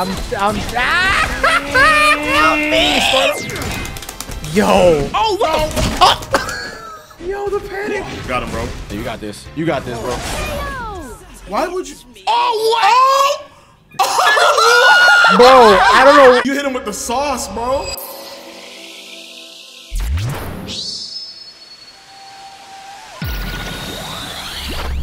I'm I'm ah! help me. Yo. Oh, what the Yo, the panic. Got him, bro. You got this. You got this, bro. Why would you? Oh, Bro, I don't know. You hit him with the sauce, bro.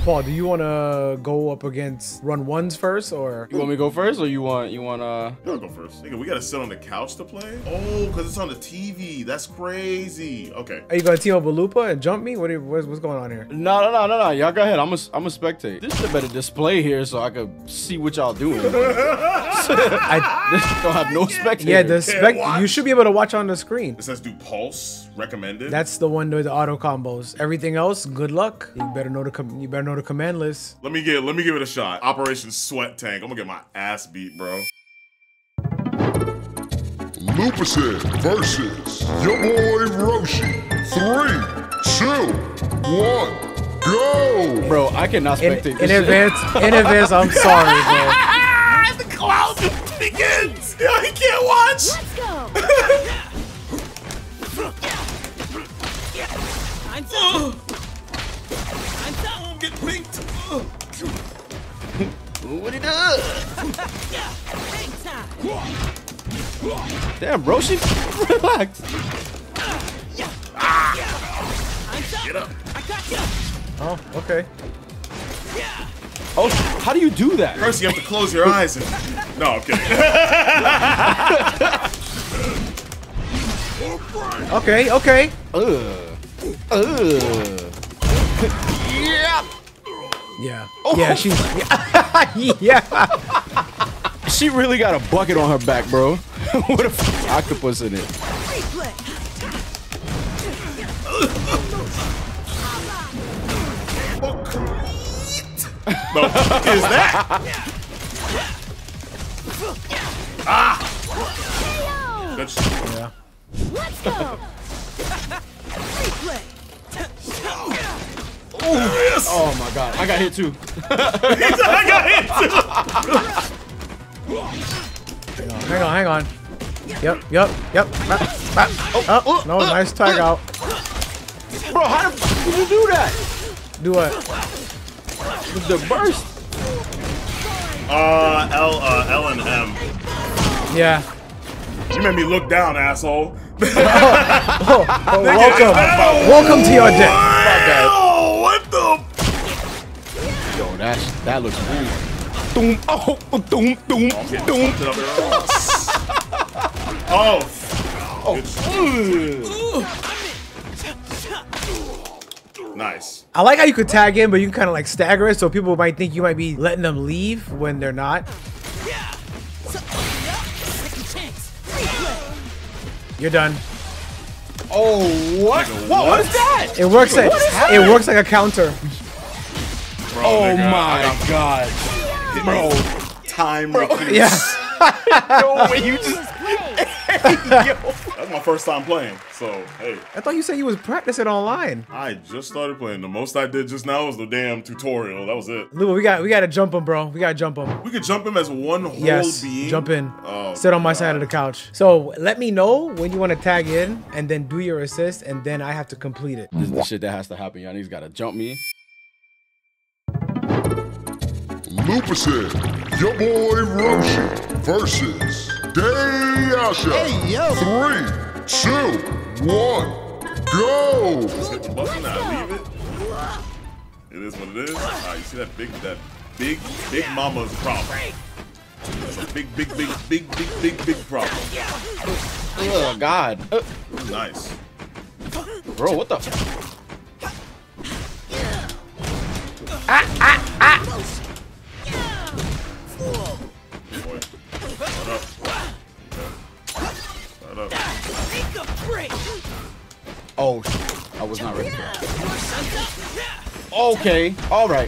Paul, do you want to go up against run ones first or? You want me to go first, or you want you want uh? You wanna go first? Nigga, we gotta sit on the couch to play? Oh, because it's on the TV. That's crazy. Okay. Are you gonna team up with Lupa and jump me? What are you, what's, what's going on here? No, no, no, no, no. Y'all go ahead. I'm a, I'm a spectate. This is a better display here, so I could see what y'all doing. I, don't have no spectator. yeah, the spec. You should be able to watch on the screen. It says do pulse recommended. That's the one with the auto combos. Everything else, good luck. You better know the com- you better know the command list. let me get let me give it a shot. Operation Sweat Tank. I'm gonna get my ass beat, bro. Lupushead versus your boy Roshi. Three, two, one, go! bro. I cannot In, spectate. in this shit. advance, in advance, I'm sorry, bro. the clown begins. Yo, he can't watch. Let's go. I'm getting pinked. What he does? Damn, bro. She relax. Get up. Oh, okay. Oh, how do you do that? First, you have to close your eyes and. No, I'm kidding. Okay, okay. Ugh. Ugh. Yeah. Yeah. Yeah, she's. yeah. She really got a bucket on her back, bro. what a f- octopus in it. no, is that? Ah! Good sh- Yeah. Let's go. Oh my god, I got hit too. I got hit too. Hang on, hang on. Yep, yep, yep. Ah. Oh, no, nice tag out. Bro, how the fuck did you do that? Do what? With the burst. Uh, L, uh, L and M. Yeah. You made me look down, asshole. Oh, oh, welcome. Welcome to your day. Wow, what the? Yo, that that looks weird. Doom, oh, doom, doom, doom. Oh. Oh, Nice. I like how you could tag in, but you can kind of like stagger it, so people might think you might be letting them leave when they're not. You're done. oh, what? Nigga, What? What what? is that? It works like What is it works like a counter. Bro, Oh nigga, my got god, bro. time recruits. Yeah. No way, you just. That's my first time playing. So, hey, I thought you said you was practicing online. I just started playing. The most I did just now was the damn tutorial. That was it. Lou, we got we got to jump him, bro. We got to jump him. We could jump him as one whole Yes, being. jump in. Oh, Sit on my God. side of the couch. So let me know when you want to tag in, and then do your assist, and then I have to complete it. This is the shit that has to happen. Y'all niggas gotta jump me. Lupushead, your boy Roshi versus Dayasha. Hey, yo. Three, two, one, go! Just hit the button. I leave it. It is what it is. Ah, you see that big, that big, big mama's problem. That's a big, big, big, big, big, big, big problem. Oh god, Uh, Nice. bro, what the? Boy. Shut up. Oh, sh- I was not ready for that. Okay, all right.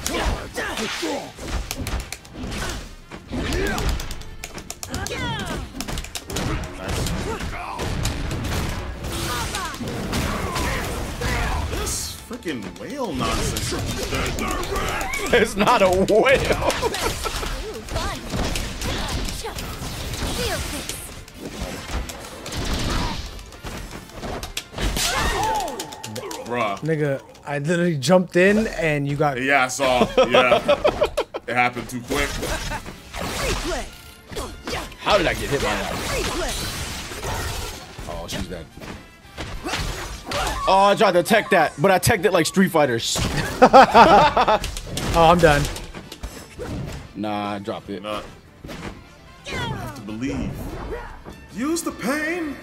This freaking whale nonsense. It's not a whale. Bruh. Nigga, I literally jumped in and you got. Yeah, I saw. Yeah. it happened too quick. How did I get hit by that? Oh, she's dead. Oh, I tried to tech that, but I teched it like Street Fighters. Oh, I'm done. Nah, I dropped it. Not. You have to believe. Use the pain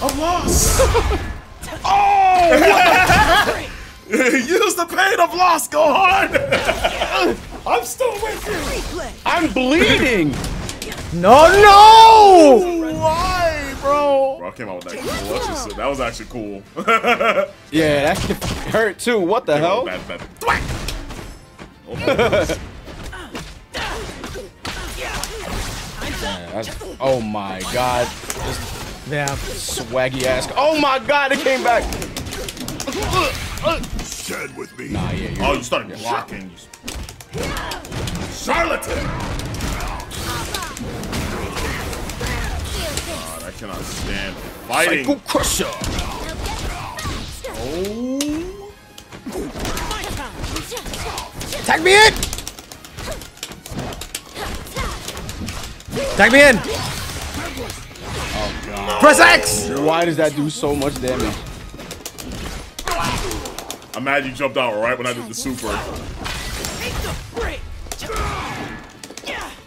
of loss. oh! Use the pain of loss. Go hard. I'm still with you. I'm bleeding. No, no! Why, bro? Bro, I came out with that cool. Just- that was actually cool. Yeah, that shit hurt too. What the hell? Bad, bad. Oh, my goodness. Yeah, that's- oh my god, Yeah. swaggy ass. Oh my god, it came back. Stand with me. Nah, yeah, you're Oh, you started blocking. Charlatan! God, I cannot stand fighting. Psycho Crusher. Oh. Tag me in! Tag me in! Press X! Why does that do so much damage? I'm mad you jumped out right when I did the super. Take the break.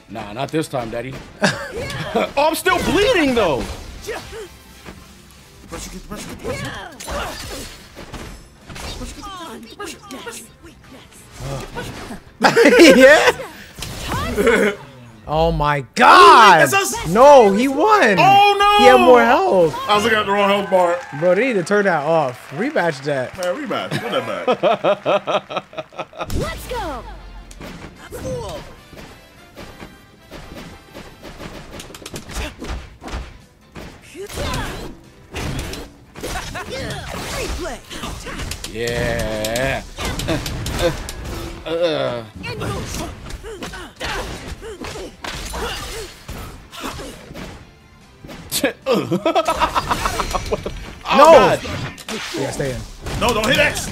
Nah, not this time, daddy. oh, I'm still bleeding though. yeah? Oh my god! No, he won! Oh no! He had more health. I was looking at the wrong health bar. Bro, they need to turn that off. Rematch that. Man, rematch. Put that back. Let's go. Fool. Replay. Yeah. Uh, Oh, no! God. Yeah, stay in. No, don't hit X.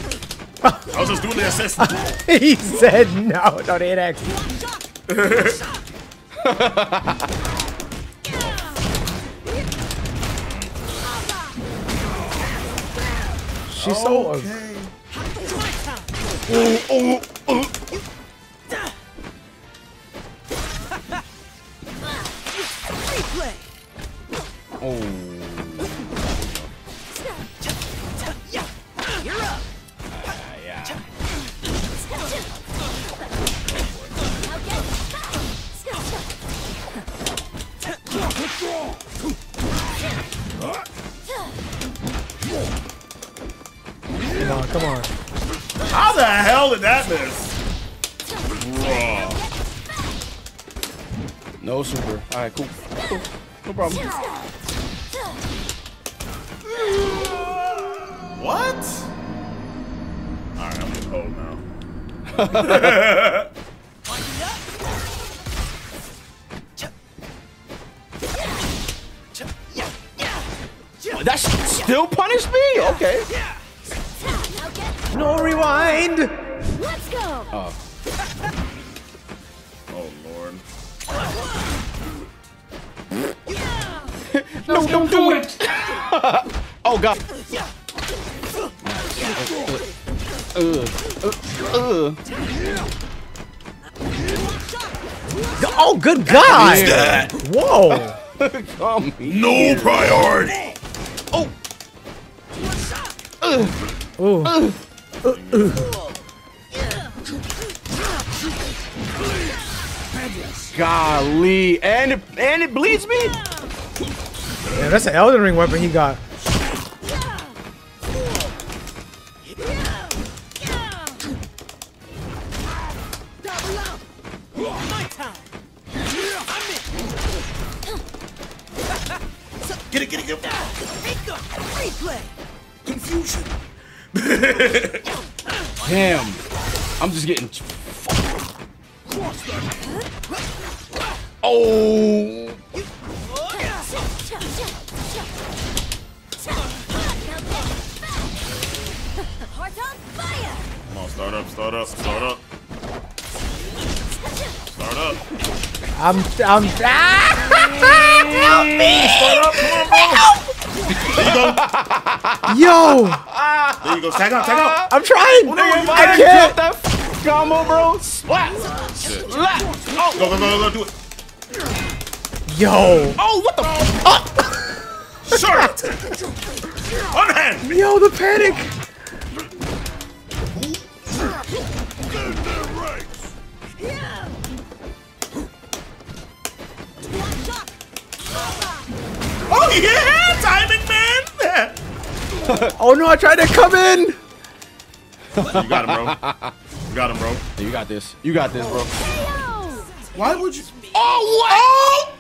I was just doing the assist. he said no, don't hit X. She's so. Okay. Replay. That still punished me? Okay. No rewind! Let's go. Oh. Oh lord. No, don't do it. oh god. Uh, uh. Oh, good God! Whoa! Come No priority! Ooh. Golly, and it and it bleeds me. Yeah, that's an Elden Ring weapon he got. Damn. I'm just getting... Oh! Come on, start up, start up, start up. Start up. I'm, I'm, ah! help me! Start up, come on, bro. Yo! There you go. Tag out. Tag out. I'm trying. Oh, no, you I can't. that f- combo, bro. Slap. Shit. Slap. Oh, Go, go, go, go, do it. Yo, oh, what the? F- Short. Unhand me. yo, the panic. Oh yeah, timing man. Oh no, I tried to come in. You got him, bro. You got him, bro. you got this. You got this, bro. Why would you? Oh,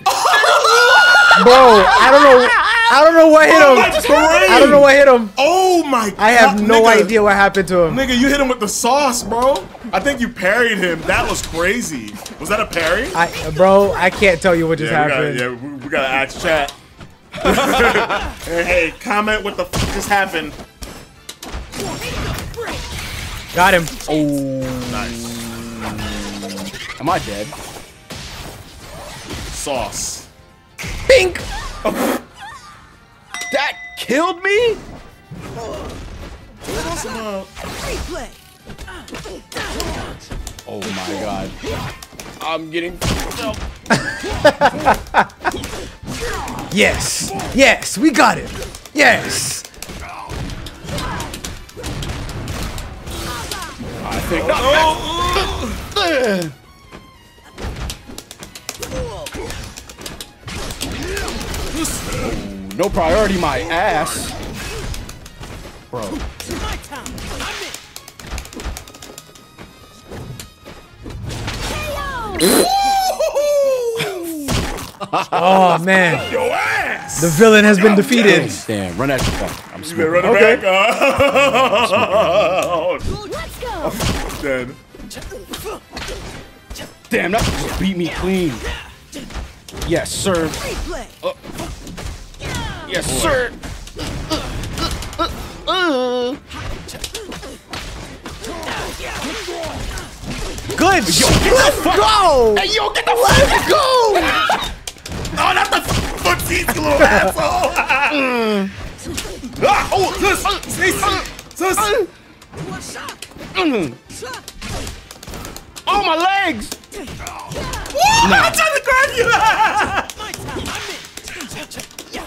Bro, I don't know. I don't know what hit Oh, him. that's great. I don't know what hit him. Oh my! I have God, no nigga. idea what happened to him. Nigga, you hit him with the sauce, bro. I think you parried him. That was crazy. Was that a parry? I, bro, I can't tell you what just yeah, we happened. gotta, yeah, we, we gotta ask chat. Hey, hey, comment what the f just happened. Got him. Oh, nice. Am I dead? Sauce. Pink. That killed me. Oh my god. I'm getting. Yes. Yes, we got it! Yes. I think. No priority, my ass. Bro. My time. I'm in. Oh man, Yo ass. The villain has been defeated. Damn, run that shit back. I'm You smoking. running Okay. back. Oh, Let's go. dead. Damn, that just beat me clean. Yes, sir. Replay. Yes, sir. Good. Let's go. Hey, yo, get the fuck go! Oh, not the footsie, you little asshole. ah, oh, sus, sus, sus. One shot. Shot. Oh, my legs! Woo, I'm trying to grab you. My time. I'm in. Yeah.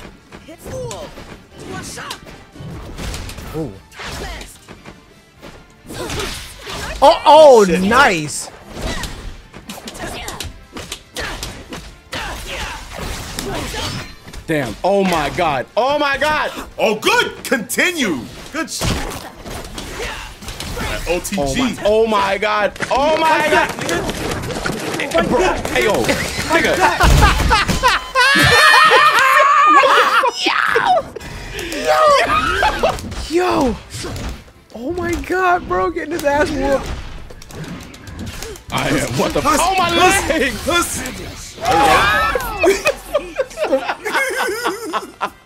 Damn. Oh my god. Oh my god. oh, good. Continue. Good. That Oh OTG. my, oh my god. Oh my god. Hey, bro. Hey, yo. Nigga. Yo. Oh my god, bro, getting his ass whooped. I am. What the f- Oh, my leg.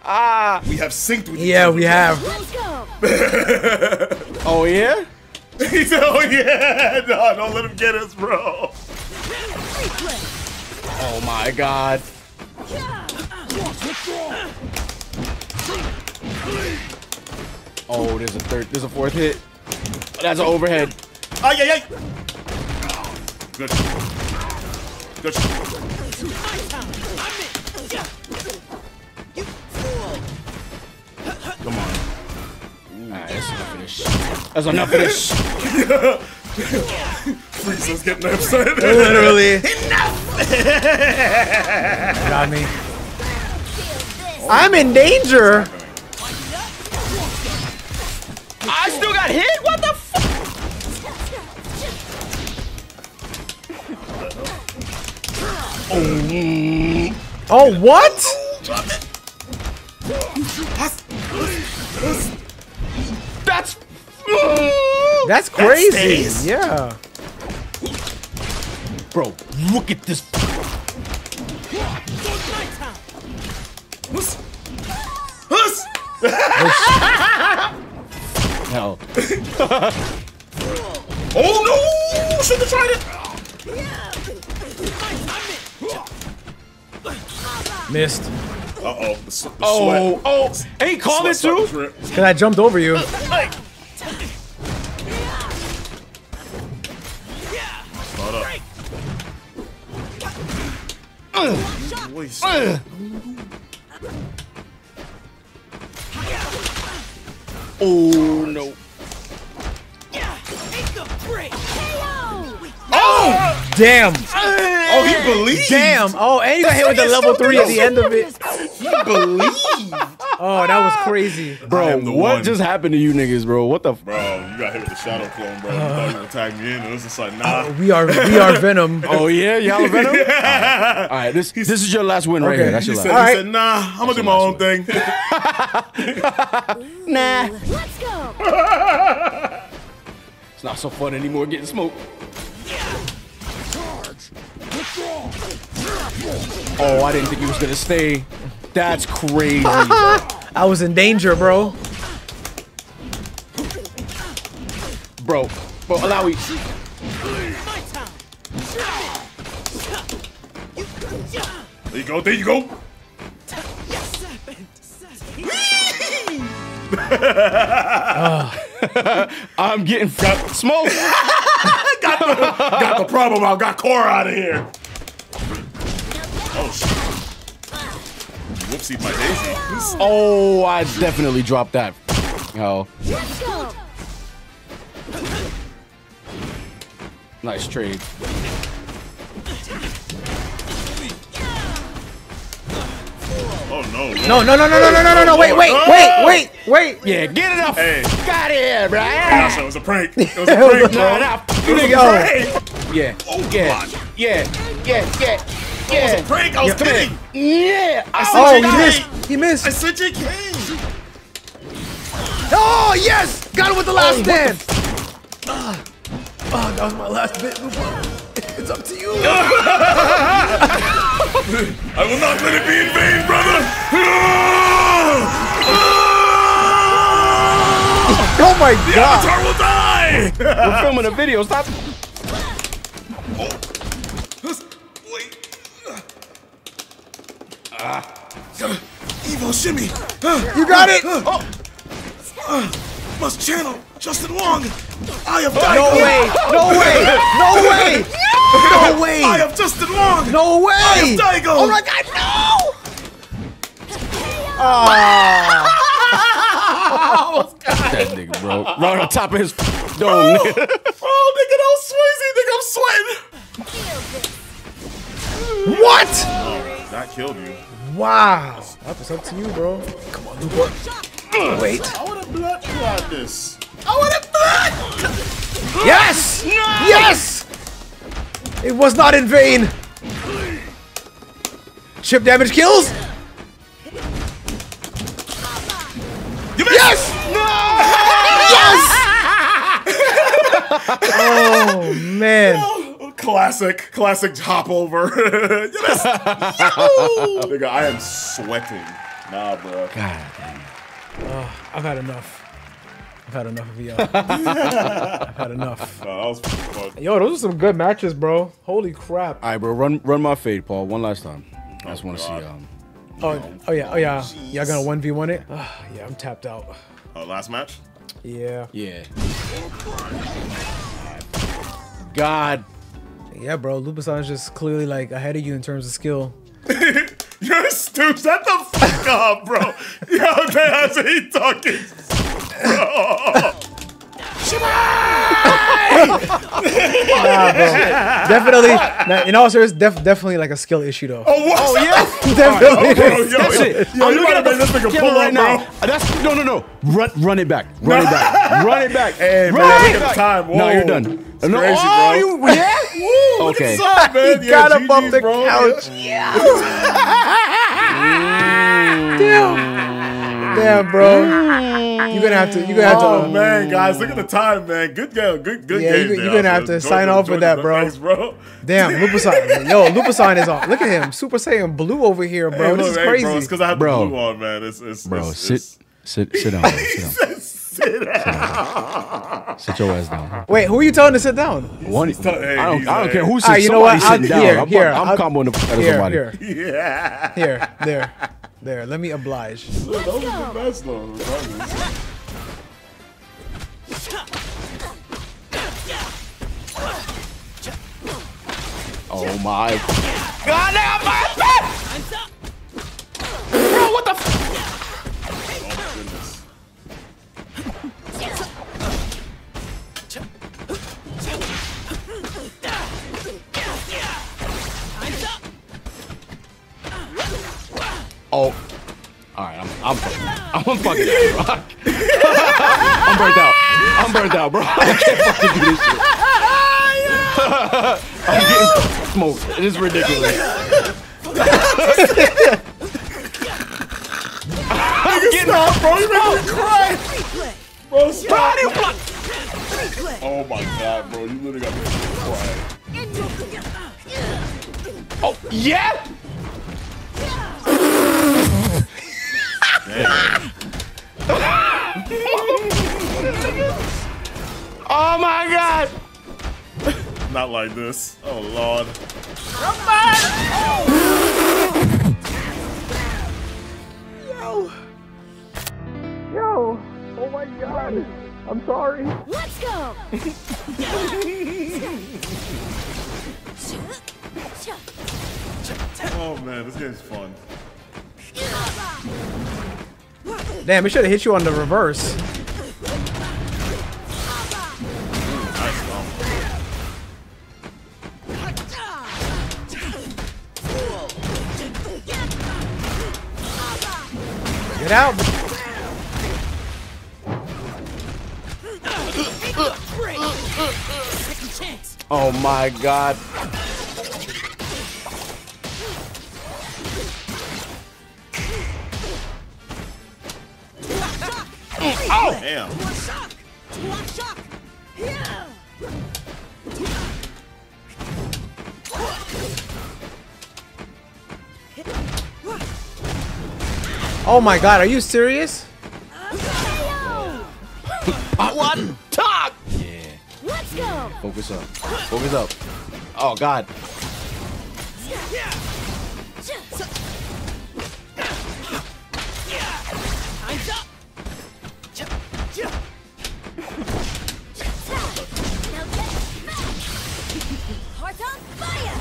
Ah. we have synced with Yeah, we have. Let's go. Oh, yeah? He said, oh yeah. No, don't let him get us, bro. Oh my god. Oh, there's a third, there's a fourth hit. Oh, that's an overhead. Ay, yeah, yeah. Good. Good. Alright, that's enough of this shit. That's enough of this shit. Frieza's getting upset. Literally. Got me. I'm in danger. I still got hit? What the fuck? Oh, what? That's. That's crazy. stays. Yeah. Bro, look at this. My time. Huss. Huss. Hell. Oh no! Should have tried it. Missed. Uh oh. The, the Oh, sweat. oh, hey, called it too. drip. Cause I jumped over you. Hold up. Oh no. Damn. Oh, he believed. Damn. Oh, and you got hit with the level three at the end of it. He believed. Oh, that was crazy. Bro, what one. just happened to you niggas, bro? What the? F- Bro, you got hit with the shadow clone, bro. You thought you were tagging me in, and it was just like, nah. Oh, we are we are Venom. oh yeah, y'all venom. All right, All right, this this is your last win right Okay. here. That's He your said, last. he Alright. said, nah, I'm gonna do my own thing. Nah, Let's go. it's not so fun anymore getting smoked. Oh, I didn't think he was gonna stay. That's crazy. I was in danger, bro. bro. Bro, allow me. There you go, there you go. I'm getting f- smoked. Got the problem I got Cora out of here. Oh, shit. Whoopsie, my daisy. Oh, I definitely dropped that. Oh, nice trade. Oh, no. No, no, no, no, no, no, no, no, no. Wait, wait, oh! wait, wait, wait. Yeah, get it up. Hey, Got it, bro. gosh, it was a prank. It was a prank, bro. Nah, nah, It was a oh. prank. Yeah. Oh, yeah. God. Yeah. Yeah. Yeah. It was Yeah. a prank. I was here. kidding. Yeah. Oh, he missed. He missed. I said JK. Oh, yes. Got him with the last dance. Ah. Oh, that was my last bit. It's up to you. I will not let it be in vain, brother. Oh my The god. Avatar will die. We're filming a video. Stop. Wait. Ah. Evo shimmy. You got it. oh Must channel Justin Wong. I have No way. No way. No way. No way. I way. have Justin Wong. No way. I have Daigo. Oh my god, no. Ah. That nigga, bro. Right on top of his dome. nigga. Oh, nigga, that was Swayze. Think I'm sweating. What? That killed you. Wow. That was up to you, bro. Come on, do Lupa. Wait. I want have blood clot this. I want have blood. Yes! Yes! It was not in vain. Chip damage kills. You missed. Yes! Yes! oh man. Classic, classic hop over. you missed. Yo! Nigga, I am sweating. Nah, bro. God damn. I've had enough. I've had enough of y'all. I've had enough. Nah, that was. Yo, those are some good matches, bro. Holy crap. All right, bro. Run, run my fade, Paul. One last time. I just want to see. God. Um, Oh, oh yeah, oh yeah. Y'all gonna one v one it? Ah, yeah, I'm tapped out. Uh, last match. Yeah, yeah. God. Yeah, bro. Lupasan's just clearly like ahead of you in terms of skill. You're stupid. Shut the fuck up, bro. Yo, that's what he talking. Definitely, nah, in all seriousness, def, definitely like a skill issue though. Oh, what? Oh, yeah. definitely. Bro, yo, That's yo, it. yo, I'm you looking might at this nigga pull right up, now. bro. That's no, no, no. Run, run it back. Run it back. Run it back. Hey, run look it back. time. No, you're done. It's no, crazy, oh, bro. you, yeah. Woo, look Okay. at the side, man. He got yeah, up off the bro. couch. Damn. Damn, bro. Mm. You're gonna have to. You're gonna have to. Oh man, guys, look at the time, man. Good game, good, good Yeah, game. you- there, you're gonna have to Enjoy sign off with that, bro. thanks, bro. Damn, Lupasan. Yo, Lupasan is on. Look at him, Super Saiyan Blue over here, bro. Hey, this look, is hey, crazy. bro. It's because I have Bro. the blue on, man. It's, it's, Bro, it's, sit, it's- sit, sit down. Bro, sit down. Sit down. Sit your ass down. Wait, who are you telling to sit down? One, he's hey, I don't, I don't like- care who's All right, sitting. you know what? I'll, down. Here, I'm, here, I'm I'll- comboing the fuck out of Here, somebody. here, Yeah. here, there, there. Let me oblige. Look, Those are the best though. Oh my God! nigga, my oh. All right, I'm, I'm fucking, I'm fucking out, bro. I'm burnt out. I'm burnt out, bro. I can't fucking do this shit. I'm getting smoked. It is ridiculous. I'm getting Stop, bro. You making me cry. Bro, stop. Replay. Oh my god, bro. You literally got me crying. Oh, yeah. Oh my God. Not like this. Oh lord. Yo, oh my god. I'm sorry. Let's go. Oh man, this game's fun. Damn, it should have hit you on the reverse. Get out. Oh my God. Oh my god, are you serious? What? Talk. Yeah. Let's go. Focus up. Focus up. Oh God. Time's up. Heart on fire.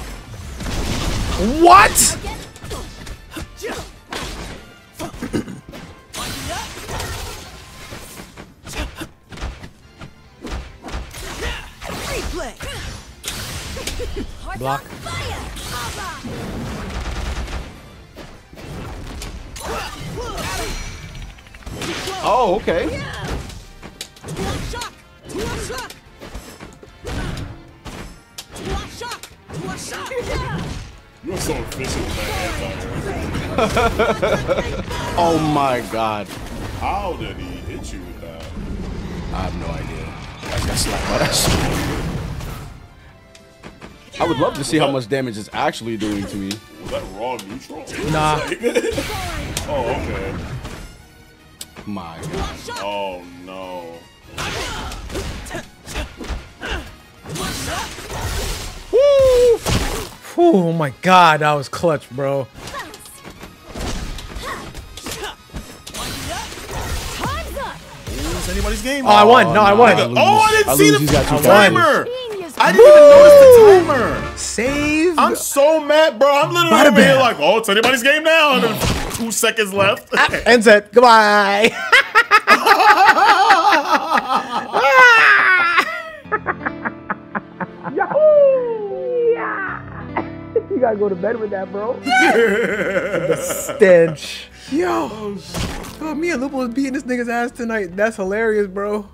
What? Block. Oh, okay. You're so efficient with that Oh my God. How did he hit you with that? I have no idea. I got slapped by that shit. I would love to see how much damage it's actually doing to me. Was that raw neutral? Nah. oh, okay. My God. Oh no. Woo! Oh my god, that was clutch, bro. Time's up. It's anybody's game. Oh, I won. No, I oh, won. lose. Oh, I didn't I see lose. the He's got two timer. Genius. I didn't even notice the timer. Save. I'm so mad, bro. I'm literally Bada over here like, oh, it's anybody's game now. And then two seconds left. Ends it. Goodbye. You gotta go to bed with that, bro. the stench. Yo. Oh, me and Lupo was beating this nigga's ass tonight. That's hilarious, bro.